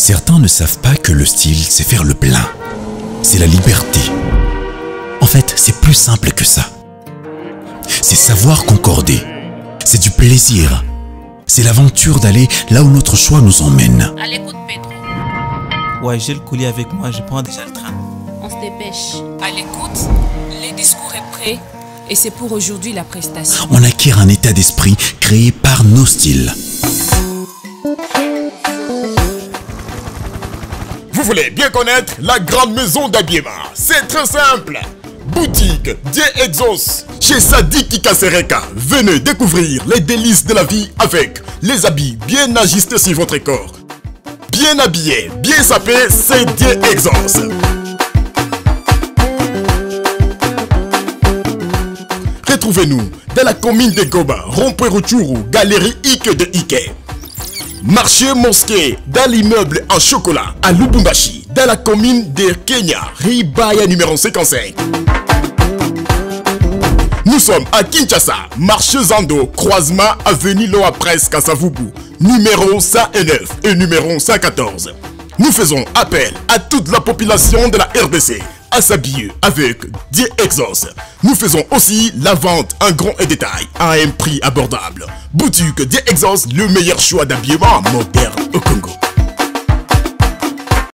Certains ne savent pas que le style, c'est faire le plein. C'est la liberté. En fait, c'est plus simple que ça. C'est savoir concorder. C'est du plaisir. C'est l'aventure d'aller là où notre choix nous emmène. À l'écoute, Pedro. Ouais, j'ai le collier avec moi, je prends déjà le train. On se dépêche. À l'écoute, le discours est prêt et c'est pour aujourd'hui la prestation. On acquiert un état d'esprit créé par nos styles. Vous voulez bien connaître la grande maison d'habillement C'est très simple Boutique Die Exos chez Sadi Kikasereka. Venez découvrir les délices de la vie avec les habits bien ajustés sur votre corps. Bien habillé, bien sapé, c'est Die Exos. Retrouvez-nous dans la commune de Goba, Rompe-Ruchuru, Galerie Ike de Ike. Marché Mosquée, dans l'immeuble en chocolat à Lubumbashi, dans la commune de Kenya, Ribaya numéro 55. Nous sommes à Kinshasa, marché Zando, croisement avenue Loa Presse Kasavubu, numéro 109 et numéro 114. Nous faisons appel à toute la population de la RDC à s'habiller avec Die Exos. Nous faisons aussi la vente en grand et détail à un prix abordable. Boutique Die Exos, le meilleur choix d'habillement moderne au Congo.